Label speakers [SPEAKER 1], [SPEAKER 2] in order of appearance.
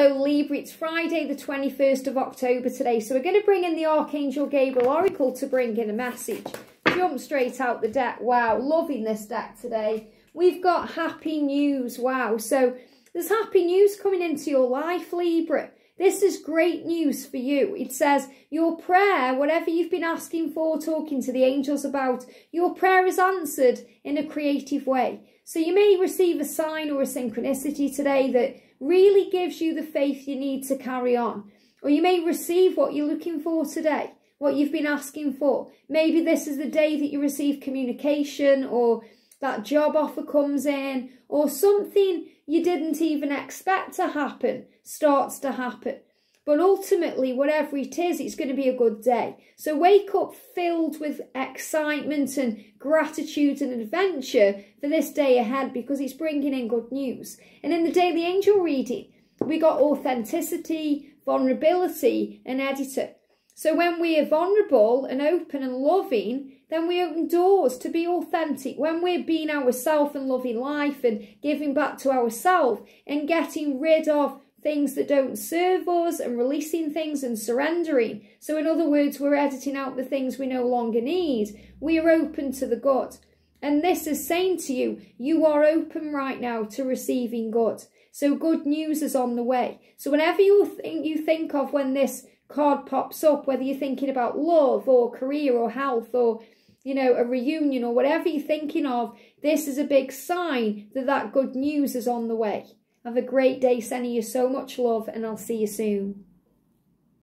[SPEAKER 1] Hello Libra, it's Friday the 21st of October today, so we're going to bring in the Archangel Gabriel Oracle to bring in a message. Jump straight out the deck. Wow, loving this deck today. We've got happy news. Wow, so there's happy news coming into your life, Libra. This is great news for you. It says your prayer, whatever you've been asking for, talking to the angels about, your prayer is answered in a creative way. So you may receive a sign or a synchronicity today that really gives you the faith you need to carry on. Or you may receive what you're looking for today, what you've been asking for. Maybe this is the day that you receive communication or that job offer comes in or something you didn't even expect to happen starts to happen. But ultimately, whatever it is, it's going to be a good day. So wake up filled with excitement and gratitude and adventure for this day ahead because it's bringing in good news. And in the daily angel reading, we got authenticity, vulnerability, and editor. So when we are vulnerable and open and loving, then we open doors to be authentic. When we're being ourselves and loving life and giving back to ourselves and getting rid of things that don't serve us and releasing things and surrendering. So in other words, we're editing out the things we no longer need. We are open to the good. And this is saying to you, you are open right now to receiving good. So good news is on the way. So whenever you think you think of when this card pops up, whether you're thinking about love or career or health or, you know, a reunion or whatever you're thinking of, this is a big sign that that good news is on the way. Have a great day, sending you so much love, and I'll see you soon.